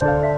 Bye.